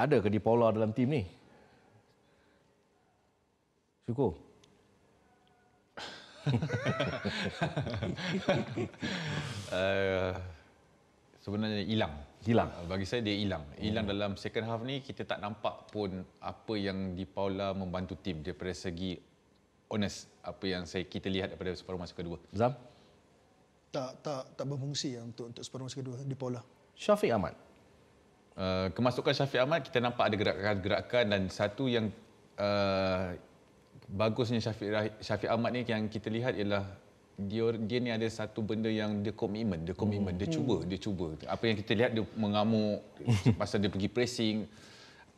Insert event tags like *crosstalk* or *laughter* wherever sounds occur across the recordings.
Ada ke di Paula dalam tim ni? Syukur. uh, *laughs* sebenarnya hilang. Hilang. Uh, bagi saya dia hilang. Hilang hmm. dalam second half ni kita tak nampak pun apa yang di Paula membantu tim daripada segi honest apa yang saya kita lihat daripada separuh masa kedua. Zam? Tak tak tak berfungsi ya untuk untuk separuh masa kedua di Paula. Syafiq Ahmad. Uh, kemasukan Syafiq Ahmad kita nampak ada gerakan-gerakan dan satu yang uh, bagusnya Syafiq Syafiq Ahmad ni yang kita lihat ialah dia dia ni ada satu benda yang dia komitmen, dia komitmen, hmm. dia cuba, dia cuba. Apa yang kita lihat dia mengamuk *laughs* pasal dia pergi pressing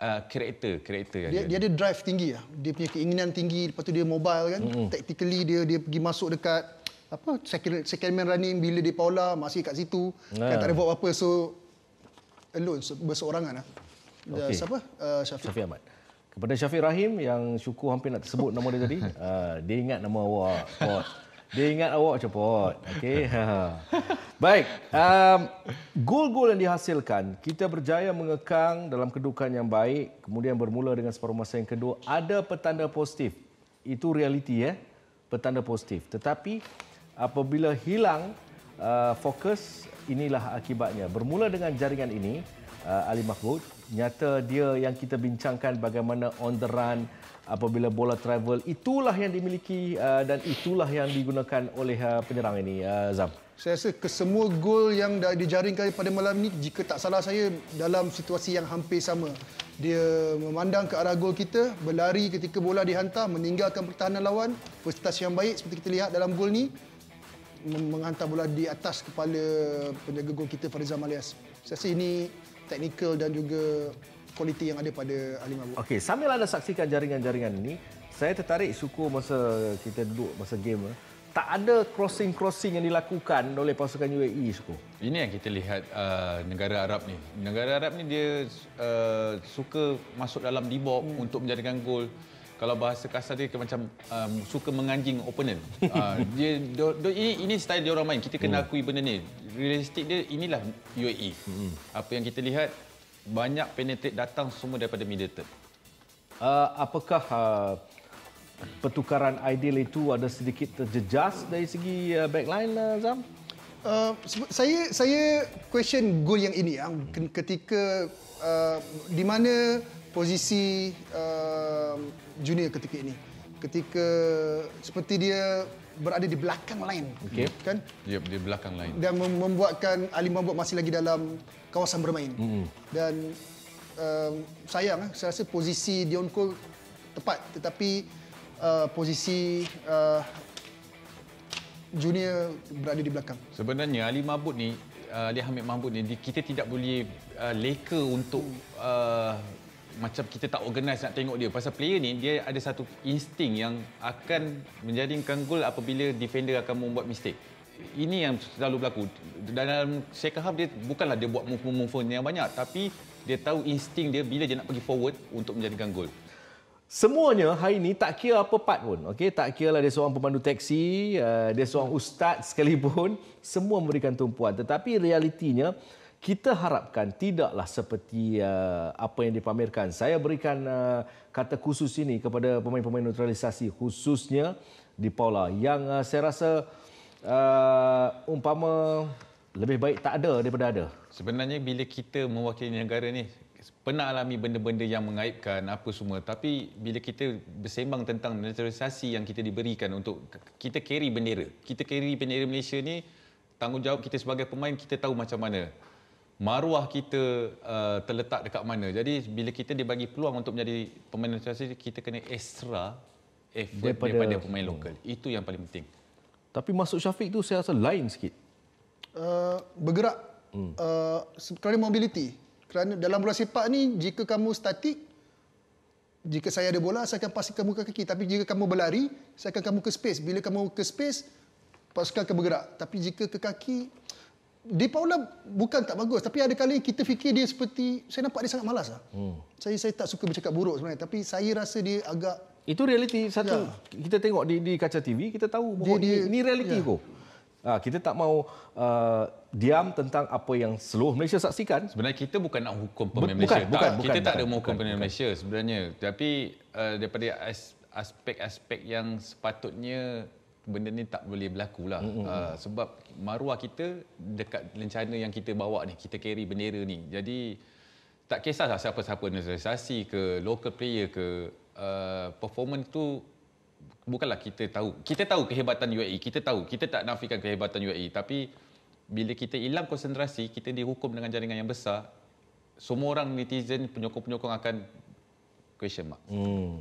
uh, karakter, karakter dia, dia ada drive tinggi lah. Dia punya keinginan tinggi, lepas tu dia mobile kan. Hmm. Tactically dia dia pergi masuk dekat apa second, second man running bila dia Paula masih kat situ. Nah. Kan tak ada buat apa so alone berseorangan lah. Okay. Siapa? Uh, Syafiq. Syafiq Ahmad. Kepada Syafiq Rahim yang syukur hampir nak sebut nama dia tadi. *laughs* Uh, dia ingat nama awak. Pot. Dia ingat awak cepot. Okey. *laughs* Baik. Um, gol-gol yang dihasilkan, kita berjaya mengekang dalam kedudukan yang baik. Kemudian bermula dengan separuh masa yang kedua. Ada petanda positif. Itu realiti ya. Petanda positif. Tetapi apabila hilang uh, fokus, inilah akibatnya. Bermula dengan jaringan ini, uh, Ali Mahmud, nyata dia yang kita bincangkan bagaimana on the run, apabila bola travel itulah yang dimiliki uh, dan itulah yang digunakan oleh uh, penyerang ini uh, Zam. Saya rasa kesemua gol yang dah dijaringkan pada malam ini jika tak salah saya dalam situasi yang hampir sama. Dia memandang ke arah gol kita, berlari ketika bola dihantar, meninggalkan pertahanan lawan, prestasi yang baik seperti kita lihat dalam gol ni menghantar bola di atas kepala penjaga gol kita Farizal Malias. Saya rasa ini teknikal dan juga kualiti yang ada pada Ali Mabuk. Okey, sambil anda saksikan jaringan-jaringan ini, saya tertarik syukur masa kita duduk masa game tak ada crossing-crossing yang dilakukan oleh pasukan UAE syukur. Ini yang kita lihat uh, negara Arab ni. Negara Arab ni dia uh, suka masuk dalam D-box hmm. untuk menjadikan gol. Kalau bahasa kasar dia macam um, suka menganjing opponent. Uh, *laughs* dia do, do, ini ini style dia orang main. Kita kena hmm. akui benda ni. Realistik dia inilah UAE. Hmm. Apa yang kita lihat banyak penetrate datang semua daripada middle third. Uh, apakah uh, pertukaran ideal itu ada sedikit terjejas dari segi uh, backline uh, Zam? Uh, saya saya question goal yang ini yang ketika uh, di mana posisi uh, junior ketika ini. Ketika seperti dia berada di belakang line okay. kan? Dia di belakang line. Dan membuatkan Ali Mahmud masih lagi dalam kawasan bermain. Mm. dan um, sayang eh, saya rasa posisi Dion Cole tepat. Tetapi uh, posisi uh, junior berada di belakang. Sebenarnya Ali Mahmud ni uh, Ali Hamid Mahmud ni kita tidak boleh uh, leka untuk uh, macam kita tak organize nak tengok dia pasal player ni dia ada satu insting yang akan menjadikan gol apabila defender akan membuat mistake ini yang selalu berlaku dalam second half dia bukanlah dia buat move-move yang banyak tapi dia tahu insting dia bila dia nak pergi forward untuk menjadikan gol Semuanya hari ini tak kira apa part pun. Okay? Tak kira lah dia seorang pemandu teksi, uh, dia seorang ustaz sekalipun. *laughs* Semua memberikan tumpuan. Tetapi realitinya, kita harapkan tidaklah seperti uh, apa yang dipamerkan. Saya berikan uh, kata khusus ini kepada pemain-pemain neutralisasi khususnya di Paula yang uh, saya rasa uh, umpama lebih baik tak ada daripada ada. Sebenarnya bila kita mewakili negara ni pernah alami benda-benda yang mengaibkan apa semua tapi bila kita bersembang tentang neutralisasi yang kita diberikan untuk kita carry bendera. Kita carry bendera Malaysia ni tanggungjawab kita sebagai pemain kita tahu macam mana maruah kita uh, terletak dekat mana. Jadi bila kita dibagi peluang untuk menjadi pemain internasional, kita kena extra effort daripada, daripada pemain lokal. Itu yang paling penting. Tapi masuk Syafiq tu saya rasa lain sikit. Uh, bergerak. Hmm. Uh, kerana mobility. Kerana dalam bola sepak ni, jika kamu statik, jika saya ada bola, saya akan pastikan kamu ke kaki. Tapi jika kamu berlari, saya akan kamu ke space. Bila kamu ke space, pasukan akan bergerak. Tapi jika ke kaki, di Paula bukan tak bagus tapi ada kali kita fikir dia seperti saya nampak dia sangat malas lah. Hmm. Saya saya tak suka bercakap buruk sebenarnya tapi saya rasa dia agak itu realiti satu ya. kita tengok di di kaca TV kita tahu bahawa dia, dia, ini realiti ya. kok. Ah, kita tak mau uh, diam tentang apa yang seluruh Malaysia saksikan. Sebenarnya kita bukan nak hukum bukan, pemain Malaysia. bukan, tak, bukan, kita tak ada bukan, menghukum bukan, pemain bukan. Malaysia sebenarnya. Tapi uh, daripada as- aspek-aspek yang sepatutnya benda ni tak boleh berlaku lah. Mm-hmm. Uh, sebab maruah kita dekat lencana yang kita bawa ni, kita carry bendera ni. Jadi tak kisahlah siapa-siapa naturalisasi ke local player ke uh, performance tu bukanlah kita tahu. Kita tahu kehebatan UAE, kita tahu. Kita tak nafikan kehebatan UAE tapi bila kita hilang konsentrasi, kita dihukum dengan jaringan yang besar, semua orang netizen, penyokong-penyokong akan question mark. Hmm.